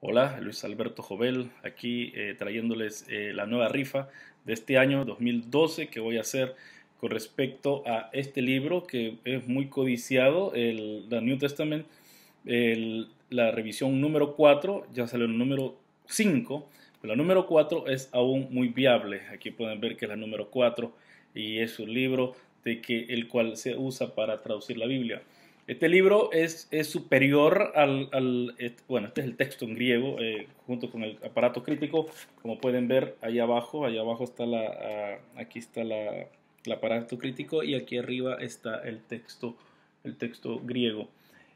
Hola, Luis Alberto Jovel, aquí eh, trayéndoles eh, la nueva rifa de este año 2012 que voy a hacer con respecto a este libro que es muy codiciado, el New Testament, la revisión número 4, ya salió el número 5, pero la número 4 es aún muy viable. Aquí pueden ver que es la número 4 y es un libro de que el cual se usa para traducir la Biblia. Este libro es, es superior al, bueno, este es el texto en griego, eh, junto con el aparato crítico, como pueden ver ahí abajo, ahí abajo está la, ah, aquí está la, el aparato crítico y aquí arriba está el texto, el texto griego.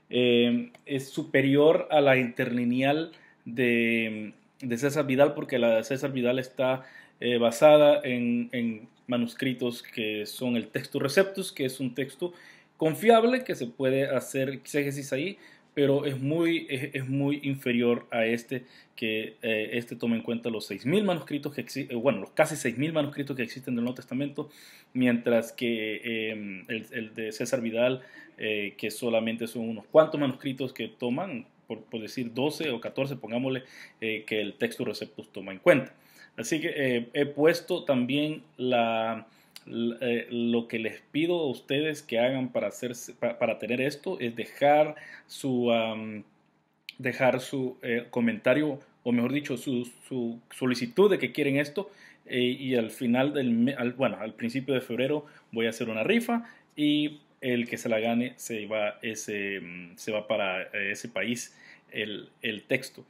Eh, es superior a la interlineal de, de, César Vidal porque la de César Vidal está eh, basada en manuscritos que son el texto Receptus, que es un texto confiable que se puede hacer exégesis ahí, pero es muy, es, muy inferior a este, que eh, este toma en cuenta los 6.000 manuscritos que existen, eh, bueno, los casi 6.000 manuscritos que existen del Nuevo Testamento, mientras que em, el, de César Vidal, eh, que solamente son unos cuantos manuscritos que toman, por, por decir 12 o 14, pongámosle, que el texto Receptus toma en cuenta. Así que he puesto también la eh, lo que les pido a ustedes que hagan para, hacer, para, tener esto es dejar su, dejar su eh, comentario, o mejor dicho, su, solicitud de que quieren esto. Eh, y al final del, bueno, al principio de febrero voy a hacer una rifa y el que se la gane se va, ese, se va para ese país el, el texto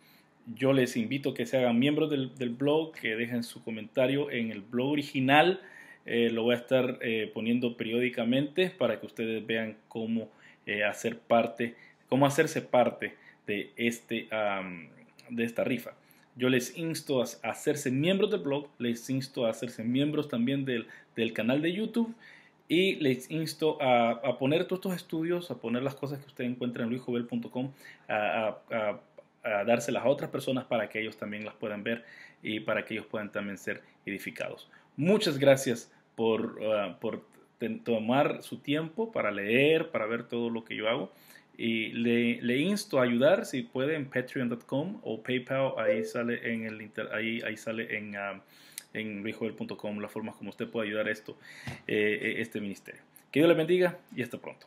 yo les invito a que se hagan miembros del, del, blog, que dejen su comentario en el blog original eh, lo voy a estar eh, poniendo periódicamente para que ustedes vean cómo eh, hacer parte, cómo hacerse parte de, este, de esta rifa. Yo les insto a, hacerse miembros del blog, les insto a hacerse miembros también del, del canal de YouTube y les insto a, a, poner todos estos estudios, a poner las cosas que ustedes encuentran en luisjovel.com, a, a, a, dárselas a otras personas para que ellos también las puedan ver y para que ellos puedan también ser edificados. Muchas gracias por, ah, tomar su tiempo para leer, para ver todo lo que yo hago. Y le, insto a ayudar si puede en patreon.com o PayPal, ahí sale en el ahí, ahí sale en, uh, las formas como usted puede ayudar esto, eh, este ministerio. Que Dios le bendiga y hasta pronto.